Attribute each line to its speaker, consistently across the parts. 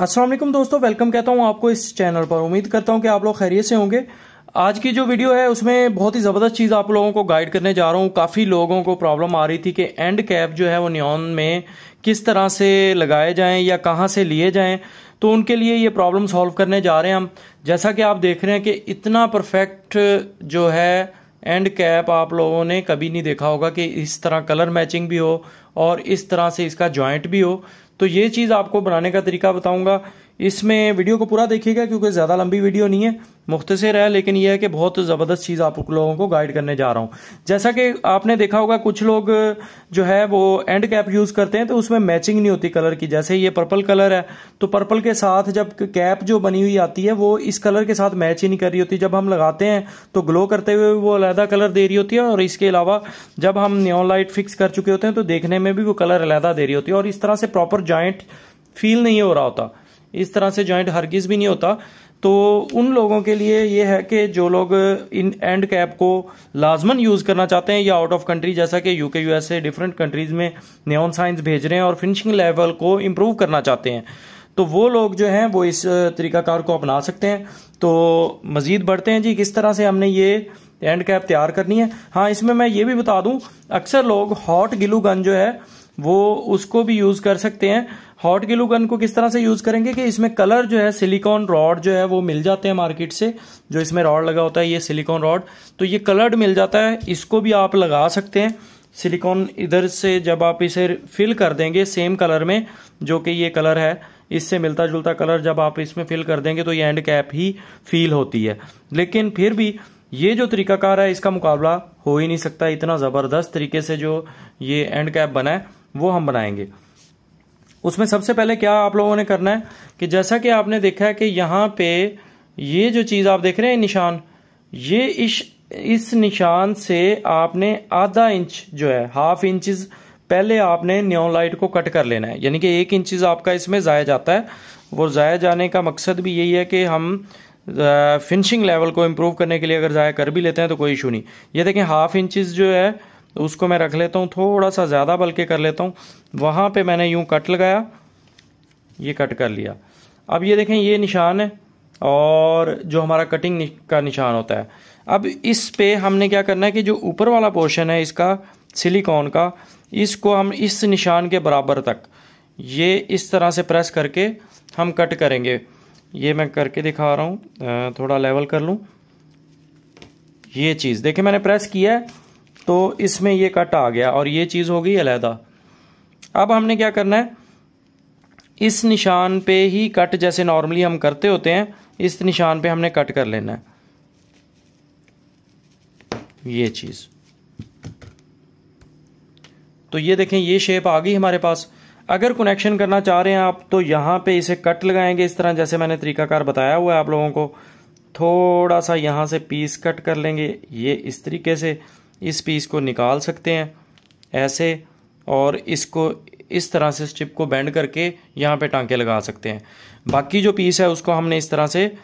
Speaker 1: असलम दोस्तों वेलकम कहता हूँ आपको इस चैनल पर। उम्मीद करता हूँ कि आप लोग खैरियत से होंगे। आज की जो वीडियो है, उसमें बहुत ही ज़बरदस्त चीज़ आप लोगों को गाइड करने जा रहा हूँ। काफ़ी लोगों को प्रॉब्लम आ रही थी कि एंड कैप जो है, वो न्योन में किस तरह से लगाए जाएँ या कहाँ से लिए जाएँ। तो उनके लिए ये प्रॉब्लम सॉल्व करने जा रहे हैं हम। जैसा कि आप देख रहे हैं कि इतना परफेक्ट जो है एंड कैप आप लोगों ने कभी नहीं देखा होगा कि इस तरह कलर मैचिंग भी हो और इस तरह से इसका जॉइंट भी हो। तो ये चीज़ आपको बनाने का तरीका बताऊँगा इसमें वीडियो को पूरा देखिएगा, क्योंकि ज़्यादा लंबी वीडियो नहीं है, मुख्तसर है, लेकिन यह है कि बहुत ज़बरदस्त चीज़ आप लोगों को गाइड करने जा रहा हूँ। जैसा कि आपने देखा होगा, कुछ लोग जो है वो एंड कैप यूज़ करते हैं तो उसमें मैचिंग नहीं होती कलर की। जैसे ये पर्पल कलर है तो पर्पल के साथ जब कैप जो बनी हुई आती है, वो इस कलर के साथ मैच ही नहीं कर रही होती। जब हम लगाते हैं तो ग्लो करते हुए वो अलहदा कलर दे रही होती है, और इसके अलावा जब हम न्योन लाइट फिक्स कर चुके होते हैं तो देखने में भी वो कलर अलहदा दे रही होती है, और इस तरह से प्रॉपर जॉइंट फील नहीं हो रहा होता। इस तरह से जॉइंट हरगिज भी नहीं होता। तो उन लोगों के लिए ये है कि जो लोग इन एंड कैप को लाजमन यूज़ करना चाहते हैं या आउट ऑफ़ कंट्री जैसा कि यूके यूएसए डिफरेंट कंट्रीज़ में नेओन साइंस भेज रहे हैं और फिनिशिंग लेवल को इम्प्रूव करना चाहते हैं। तो वो लोग जो हैं, वो इस तरीकाकार को अपना सकते हैं। तो मज़ीद बढ़ते हैं जी, किस तरह से हमने ये एंड कैप तैयार करनी है। हाँ इसमें मैं ये भी बता दूँ, अक्सर लोग हॉट गिलू गन जो है, वो उसको भी यूज़ कर सकते हैं। हॉट गिलू गन को किस तरह से यूज़ करेंगे कि इसमें कलर जो है, सिलिकॉन रॉड जो है वो मिल जाते हैं मार्केट से, जो इसमें रॉड लगा होता है, ये सिलिकॉन रॉड। तो ये कलर्ड मिल जाता है, इसको भी आप लगा सकते हैं। सिलिकॉन इधर से जब आप इसे फिल कर देंगे सेम कलर में, जो कि ये कलर है, इससे मिलता जुलता कलर जब आप इसमें फिल कर देंगे तो ये एंड कैप ही फील होती है। लेकिन फिर भी ये जो तरीकाकार है, इसका मुकाबला हो ही नहीं सकता। इतना ज़बरदस्त तरीके से जो ये एंड कैप बना है, वो हम बनाएँगे। उसमें सबसे पहले क्या आप लोगों ने करना है कि जैसा कि आपने देखा है कि यहाँ पे ये जो चीज़ आप देख रहे हैं, निशान, ये इस इस निशान से आपने आधा इंच जो है हाफ़ इंचज पहले आपने न्योन लाइट को कट कर लेना है। यानी कि एक इंचज आपका इसमें ज़ाया जाता है। वो ज़ाया जाने का मकसद भी यही है कि हम फिनिशिंग लेवल को इम्प्रूव करने के लिए अगर ज़ाया कर भी लेते हैं तो कोई इशू नहीं। ये देखें हाफ़ इंचज जो है तो उसको मैं रख लेता हूँ, थोड़ा सा ज़्यादा बल्कि कर लेता हूँ। वहाँ पे मैंने यूँ कट लगाया, ये कट कर लिया। अब ये देखें, ये निशान है और जो हमारा कटिंग का निशान होता है। अब इस पे हमने क्या करना है कि जो ऊपर वाला पोर्शन है इसका सिलिकॉन का, इसको हम इस निशान के बराबर तक, ये इस तरह से प्रेस करके हम कट करेंगे। ये मैं करके दिखा रहा हूँ थोड़ा लेवल कर लूँ। ये चीज़, देखिए मैंने प्रेस किया है तो इसमें ये कट आ गया और ये चीज़ हो गई अलहदा। अब हमने क्या करना है? इस निशान पे ही कट जैसे नॉर्मली हम करते होते हैं, इस निशान पे हमने कट कर लेना है। ये चीज़। तो ये देखें, ये शेप आ गई हमारे पास। अगर कनेक्शन करना चाह रहे हैं आप तो यहाँ पे इसे कट लगाएँगे इस तरह, जैसे मैंने तरीकाकार बताया हुआ है आप लोगों को। थोड़ा सा यहाँ से पीस कट कर लेंगे। ये इस तरीके से इस पीस को निकाल सकते हैं, ऐसे, और इसको, इस तरह से स्ट्रिप को बेंड करके यहाँ पे टांके लगा सकते हैं। बाकी जो पीस है, उसको हमने इस तरह से,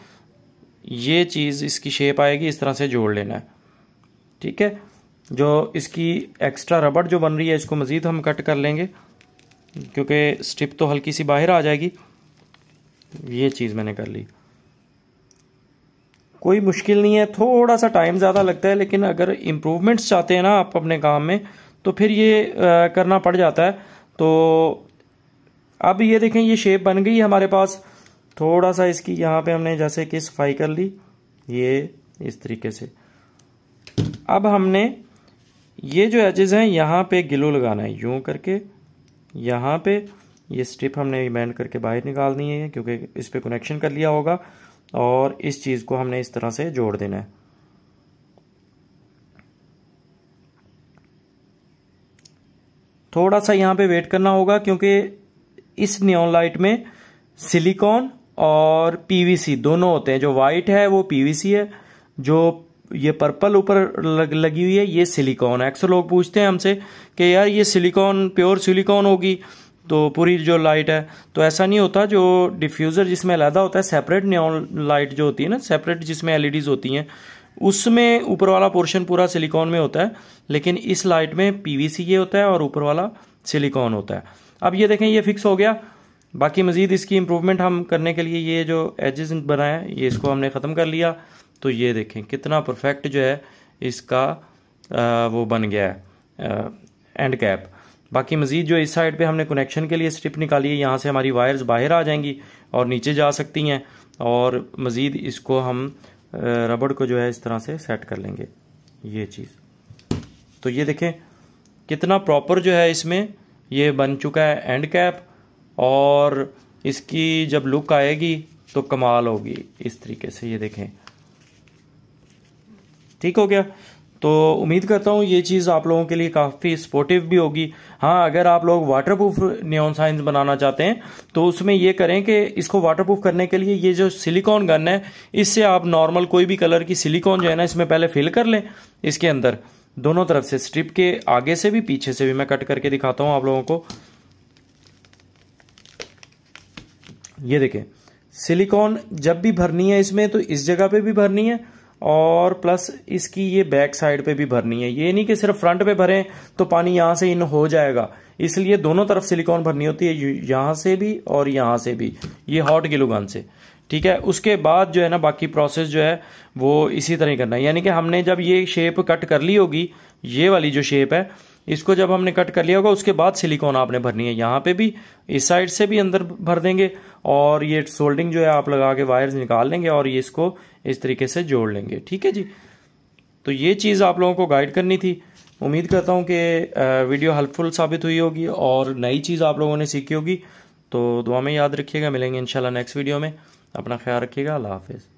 Speaker 1: ये चीज़ इसकी शेप आएगी, इस तरह से जोड़ लेना है। ठीक है? जो इसकी एक्स्ट्रा रबड़ जो बन रही है, इसको मज़ीद हम कट कर लेंगे, क्योंकि स्ट्रिप तो हल्की सी बाहर आ जाएगी। ये चीज़ मैंने कर ली। कोई मुश्किल नहीं है थोड़ा सा टाइम ज़्यादा लगता है लेकिन अगर इम्प्रूवमेंट्स चाहते हैं ना आप अपने काम में तो फिर ये आ, करना पड़ जाता है। तो अब ये देखें ये शेप बन गई हमारे पास। थोड़ा सा इसकी यहाँ पे हमने जैसे कि सफ़ाई कर ली ये इस तरीके से। अब हमने ये जो एजेस हैं यहाँ पे गिलो लगाना है यूँ करके। यहाँ पे ये स्ट्रिप हमने बैंड करके बाहर निकालनी है क्योंकि इस पर कनेक्शन कर लिया होगा। और इस चीज़ को हमने इस तरह से जोड़ देना है। थोड़ा सा यहाँ पे वेट करना होगा क्योंकि इस नियॉन लाइट में सिलिकॉन और पीवीसी दोनों होते हैं। जो वाइट है वो पीवीसी है। जो ये पर्पल ऊपर लग, लगी हुई है ये सिलिकॉन है। अक्सर लोग पूछते हैं हमसे कि यार ये सिलिकॉन प्योर सिलिकॉन होगी। तो पूरी जो लाइट है तो ऐसा नहीं होता जो डिफ्यूज़र जिसमें अलहदा होता है सेपरेट न्योन लाइट जो होती है ना सेपरेट जिसमें एलईडीज होती हैं उसमें ऊपर वाला पोर्शन पूरा सिलिकॉन में होता है लेकिन इस लाइट में पीवीसी ये होता है और ऊपर वाला सिलिकॉन होता है। अब ये देखें ये फिक्स हो गया। बाकी मज़ीद इसकी इम्प्रूवमेंट हम करने के लिए ये जो एजेस बनाया ये इसको हमने ख़त्म कर लिया। तो ये देखें कितना परफेक्ट जो है इसका आ, वो बन गया है एंड कैप बाकी मज़ीद जो इस साइड पे हमने कनेक्शन के लिए स्ट्रिप निकाली है, यहाँ से हमारी वायर्स बाहर आ जाएँगी और नीचे जा सकती हैं और मज़ीद इसको हम रबड़ को जो है इस तरह से सेट कर लेंगे, ये चीज़। तो ये देखें, कितना प्रॉपर जो है इसमें ये बन चुका है एंड कैप और इसकी जब लुक आएगी तो कमाल होगी इस तरीके से, ये देखें। ठीक हो गया? तो उम्मीद करता हूँ ये चीज़ आप लोगों के लिए काफ़ी सपोर्टिव भी होगी। हाँ अगर आप लोग वाटरप्रूफ न्योन साइंस बनाना चाहते हैं तो उसमें ये करें कि इसको वाटरप्रूफ करने के लिए ये जो सिलिकॉन गन है, इससे आप नॉर्मल कोई भी कलर की सिलिकॉन जो है ना, इसमें पहले फिल कर लें इसके अंदर। दोनों तरफ़ से स्ट्रिप के आगे से भी, पीछे से भी मैं कट करके दिखाता हूँ आप लोगों को। ये देखें सिलिकॉन जब भी भरनी है इसमें तो इस जगह पे भी भरनी है और प्लस इसकी ये बैक साइड पे भी भरनी है। ये नहीं कि सिर्फ़ फ्रंट पे भरें तो पानी यहाँ से इन हो जाएगा। इसलिए दोनों तरफ़ सिलिकॉन भरनी होती है यहाँ से भी और यहाँ से भी। ये हॉट गिलूगन से। ठीक है? उसके बाद जो है ना, बाकी प्रोसेस जो है, वो इसी तरह करना है। यानी कि हमने जब ये शेप कट कर ली होगी, ये वाली जो शेप है इसको जब हमने कट कर लिया होगा, उसके बाद सिलिकॉन आपने भरनी है। यहाँ पे भी, इस साइड से भी अंदर भर देंगे और ये सोल्डिंग जो है आप लगा के वायर्स निकाल लेंगे और ये इसको इस तरीके से जोड़ लेंगे। ठीक है जी? तो ये चीज़ आप लोगों को गाइड करनी थी। उम्मीद करता हूँ कि वीडियो हेल्पफुल साबित हुई होगी और नई चीज़ आप लोगों ने सीखी होगी। तो दुआ में याद रखिएगा। मिलेंगे इंशाल्लाह नेक्स्ट वीडियो में। अपना ख्याल रखिएगा। अल्लाह हाफिज़।